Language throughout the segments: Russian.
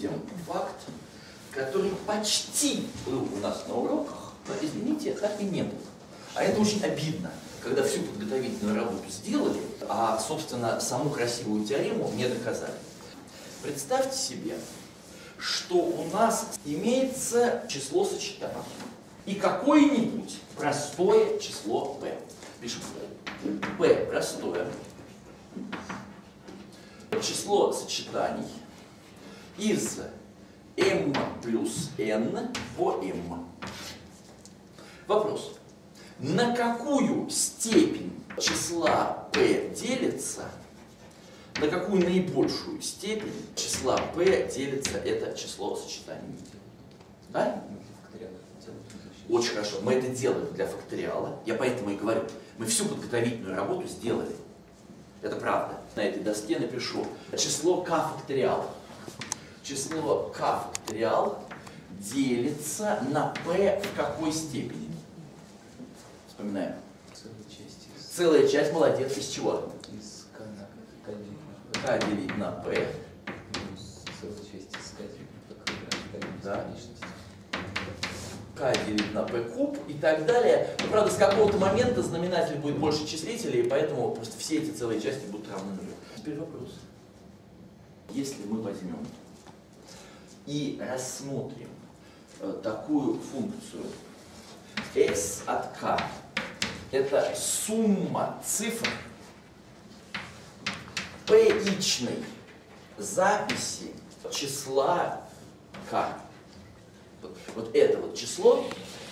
увидим факт, который почти был у нас на уроках, но, извините, так и не был. А это очень обидно, когда всю подготовительную работу сделали, а, собственно, саму красивую теорему не доказали. Представьте себе, что у нас имеется число сочетаний и какое-нибудь простое число p. Пишем p простое. Число сочетаний из m плюс n по m. Вопрос. На какую степень числа p делится, на какую наибольшую степень числа p делится это число сочетаний? Да? Очень хорошо. Мы это делаем для факториала. Я поэтому и говорю, мы всю подготовительную работу сделали. Это правда. На этой доске напишу число k факториал. Число k факториал делится на p в какой степени? Вспоминаем. Целая часть, молодец, из чего? Из k на k делить на p. целая часть из k делить на Да. бесконечности. k делить на p куб и так далее. Но, правда, с какого-то момента знаменатель будет больше числителей, и поэтому просто все эти целые части будут равны нулю. Теперь вопрос. Если мы возьмем и рассмотрим э, такую функцию s от k, это сумма цифр p-ичной записи числа k. Вот, вот это вот число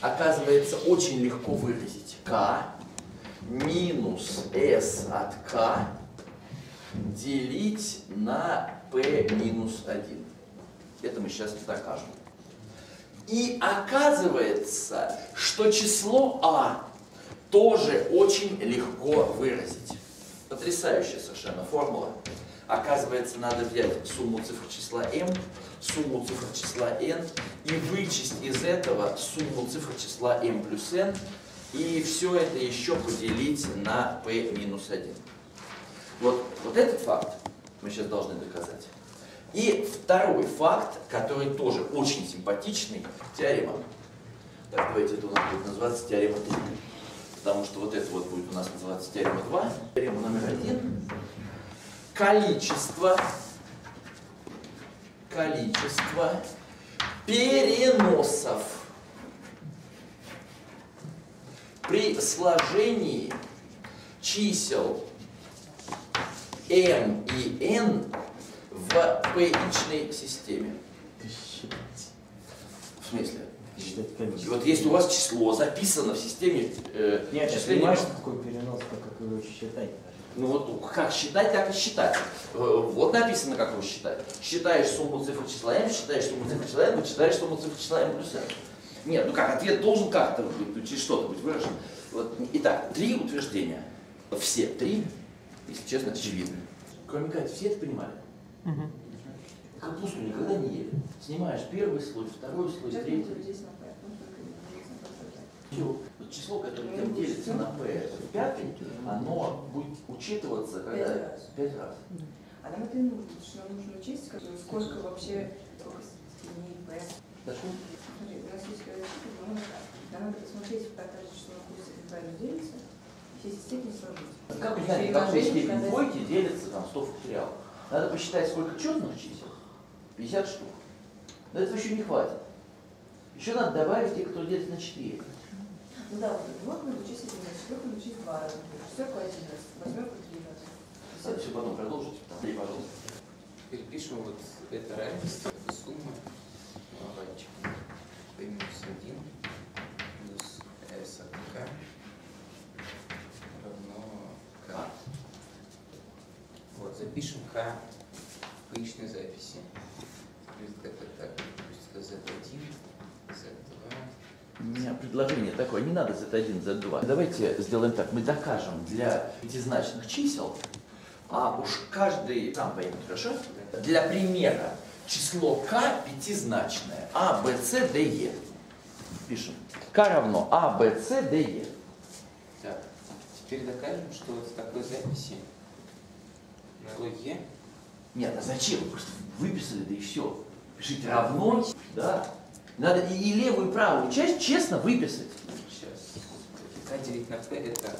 оказывается очень легко выразить. k минус s от k делить на p минус 1. Это мы сейчас докажем. И оказывается, что число а тоже очень легко выразить. Потрясающая совершенно формула. Оказывается, надо взять сумму цифр числа m, сумму цифр числа n и вычесть из этого сумму цифр числа m плюс n, и все это еще поделить на p минус 1. Вот, вот этот факт мы сейчас должны доказать. И второй факт, который тоже очень симпатичный, теорема. Так, давайте это у нас будет называться теорема 3. Потому что вот это вот будет у нас называться теорема 2. Теорема номер один. Количество, количество переносов при сложении чисел m и n в p-ичной системе. В смысле? И вот если у вас число записано в системе э, Нет, числения- что такое перенос, но как его считать? Ну вот как считать, так и считать. Э, Вот написано, как его считать. Считаешь сумму цифр числа m, считаешь сумму цифр числа n, вычитаешь сумму цифр числа m плюс n. Нет, ну как, ответ должен как-то быть, через что-то быть выражен. Вот, итак, три утверждения. Все три, если честно, очевидны. Кроме Кати, все это понимали? Капусту никогда не ели. Снимаешь первый слой, второй слой, третий. Все. Вот число, которое там делится на p в пятый, оно будет учитываться когда Пять раз. А нам это не нужно, потому что нам нужно учесть, как- сколько вообще степеней P. Дошло? Смотри, у нас есть нам надо посмотреть, как каждое число на курсе правильно делится, все эти степени сложить. Как вы знаете, в какой степени двойки делится там 100 факториалов? Надо посчитать, сколько четных чисел. 50 штук. Но этого еще не хватит. Еще надо добавить те, которые делятся на 4. Ну да, вот двойку надо один раз, четверку надо два раза, шестерку один раз, восьмерку три раза. Надо все потом продолжить. Андрей, пожалуйста. Перепишем вот это равенство, это сумма лаванчика. P минус 1 плюс S от K равно K. Запишем K в личной записи. Как-то так. Пусть это Z1, Z2. У меня предложение такое, не надо Z1, Z2. Давайте сделаем так, мы докажем для пятизначных чисел, а уж каждый сам поймет, хорошо? Для примера, число k пятизначное, а, b, c, d, e. Пишем. k равно а, b, c, d, e. Так, теперь докажем, что вот в такой записи налог Е Нет, а зачем? Просто выписали, да и все. Пишите равно, да. Надо и, и левую, и правую часть честно выписать. Сейчас. К делить на P это...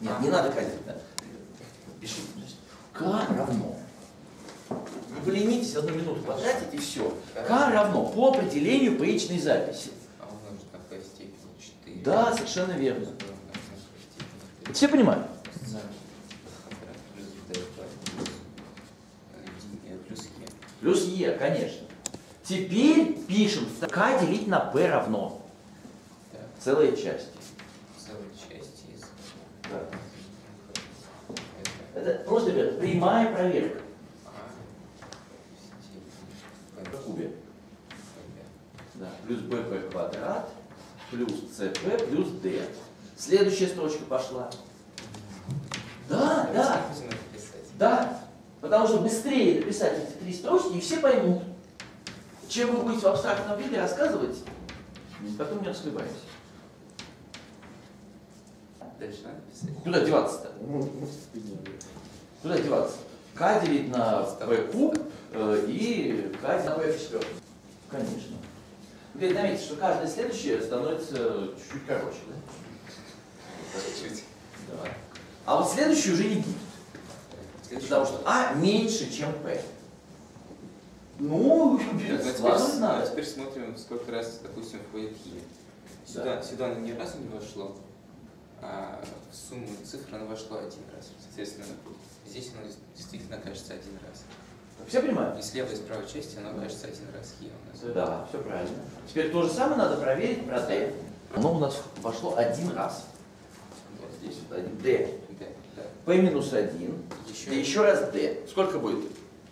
Нет, А. не надо ходить, да. Пишите. значит, К равно. Не поленитесь, одну минуту потратить и все. К равно по определению поичной записи. А умножить на P степени 4. Да, совершенно верно. На P Все понимают? квадрат плюс D плюс, э, D, э, плюс Е. Плюс Е, конечно. Теперь пишем К делить на П равно. Так, Целая часть. целая часть из... Да. Это просто, ребята, прямая проверка. А в кубе. Да. Плюс БП квадрат, плюс ЦП, плюс Д. Следующая строчка пошла. Да, да, да. Потому что быстрее написать эти три строчки, и все поймут. Чем вы будете в абстрактном виде рассказывать, потом не расхлебаетесь. Дальше надо писать. Куда деваться-то? Куда деваться? К делить на P куб э, и К на в четвертом. Конечно. Теперь заметьте, что каждое следующее становится чуть-чуть короче, да? Чуть-чуть. Да. А вот следующий уже не будет. Потому что А меньше, чем П. Ну, Так, ну, теперь, смотрим, сколько раз, допустим, входит Е. Сюда, сюда она ни разу не вошло, а в сумму цифр она вошла один раз. Соответственно, здесь она действительно окажется один раз. Все понимают? И с левой и с правой части она окажется один раз Е у нас. Да, все правильно. Теперь то же самое надо проверить про D. Оно у нас вошло один раз. Вот здесь вот один D. Да, да. P минус один. Еще, И еще раз D. Сколько будет?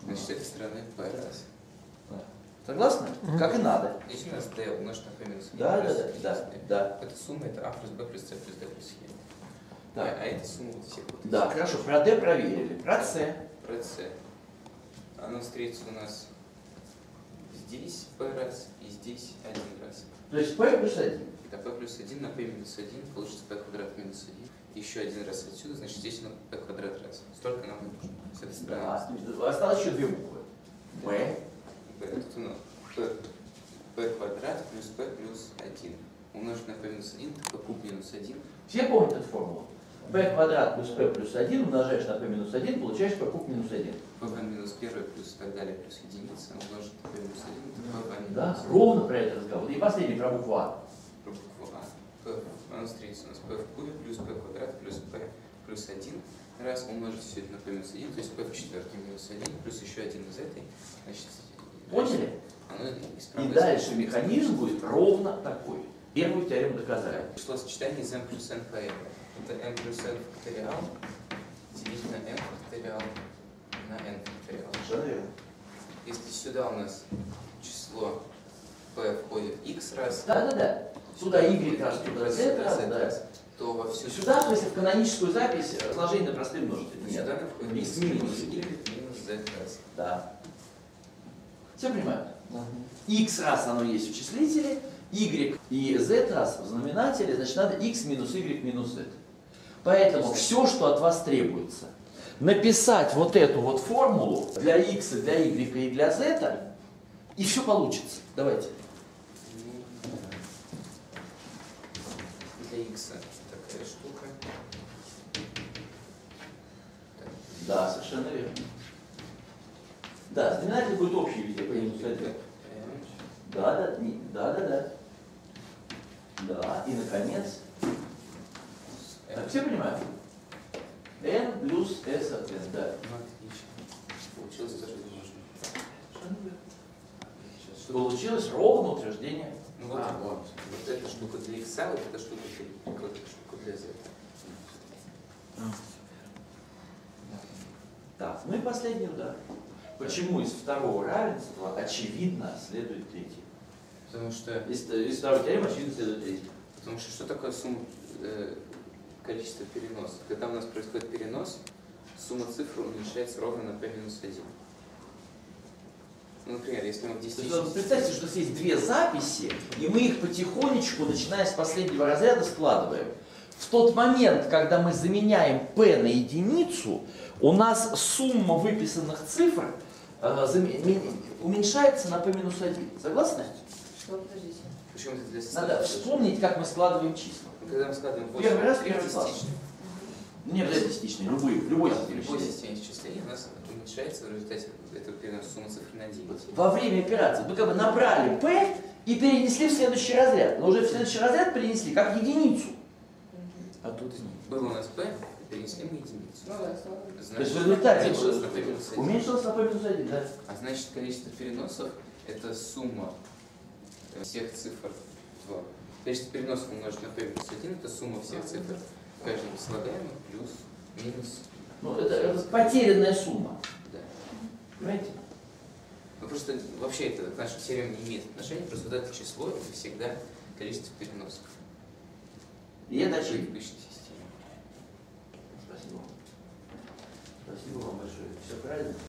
значит, с этой стороны P раз. Согласны? Как и надо. Здесь у нас D умножить на P минус 1 Да, да, да, да, да. Эта сумма это А плюс Б плюс С плюс D плюс Е. Да. А, а эта сумма вот всех вот Да, хорошо. Про D проверили. Про C. Про С. Она встретится у нас здесь P раз и здесь один раз. То есть P плюс 1. Это P плюс 1 на P минус 1 получится P квадрат минус 1. Еще один раз отсюда, значит здесь на P квадрат раз. Столько нам нужно. С этой стороны. Да. Осталось еще две буквы. P. P, тут нас P, P квадрат плюс P плюс 1. Умножить на P минус 1, P куб минус 1. Все помнят эту формулу? P квадрат плюс P плюс 1 умножаешь на P минус 1, получаешь P куб минус 1. P минус 1 плюс и так далее плюс единица умножить на P минус 1, это P минус Да, 1. ровно про это разговор. И последний про букву А. P, она встретится у нас P в кубе плюс P квадрат плюс P плюс 1. Раз умножить все это на P минус 1, то есть P в четверке минус 1, плюс еще один из этой. Значит, Поняли? Оно И дальше механизм будет ровно такой. Первую теорему доказали. Число сочетаний из m плюс n по. Это m плюс n факториал делить на n факториал на n факториал. Совершенно. Если сюда у нас число p входит x раз, Да-да-да. Сюда Y раз, туда Z раз, z да. то во всю Сюда, в смысле, в каноническую запись э, сложение на простые множители. сюда X минус y минус z раз. Да. Все понимают? X раз оно есть в числителе, Y и Z раз в знаменателе, значит надо X минус Y минус Z. Поэтому все, что от вас требуется, написать вот эту вот формулу для X, для Y и для Z, и все получится. Давайте. Ну, x такая штука. Да, совершенно верно. Да, знаменатель будет общий везде, по минус 1. m, Да, да, не- да, да, да. Да, и наконец, так, все понимают? n плюс s от n, да. Отлично. Получилось то, что нужно. Сейчас, что Получилось ровно утверждение. Ну вот, А, вот. Вот эта штука для x, вот эта штука для, вот эта штука для z. Так, ну и последний удар. Почему из второго равенства очевидно следует третий? Потому что, Из, из второй теоремы очевидно следует третий. потому что что такое сумма э, количества переноса? Когда у нас происходит перенос, сумма цифр уменьшается ровно на p минус 1. Ну, например, если мы в То есть 10 вот представьте, что у нас есть две записи, и мы их потихонечку, начиная с последнего разряда, складываем. В тот момент, когда мы заменяем p на единицу, у нас сумма выписанных цифр э, уменьшается на p минус 1. Согласны? Что, подождите. Почему это для Надо вспомнить, как мы складываем числа. Ну, Когда мы складываем 8, Первый раз, первый класс. частично. Не обязательно частичные, любые, любой системе любой у нас уменьшается в результате этого переноса суммы цифр на 9. Во время операции мы как бы набрали p и перенесли в следующий разряд. Но уже в следующий разряд перенесли как единицу. А тут нет. Было у нас p, перенесли мы единицу. Ну да. Значит, То есть в результате уменьшилось на p минус 1. уменьшилось на p минус 1, да? А значит, количество переносов это сумма э, всех цифр 2. Количество переносов умножить на p минус 1 это сумма всех цифр в каждом слагаемом плюс минус. Ну, это, это потерянная сумма. Понимаете? Ну просто вообще это к нашей теореме не имеет отношения, просто вот это число это всегда количество переносов И это в обычной системе. Спасибо. Спасибо вам большое. Все правильно?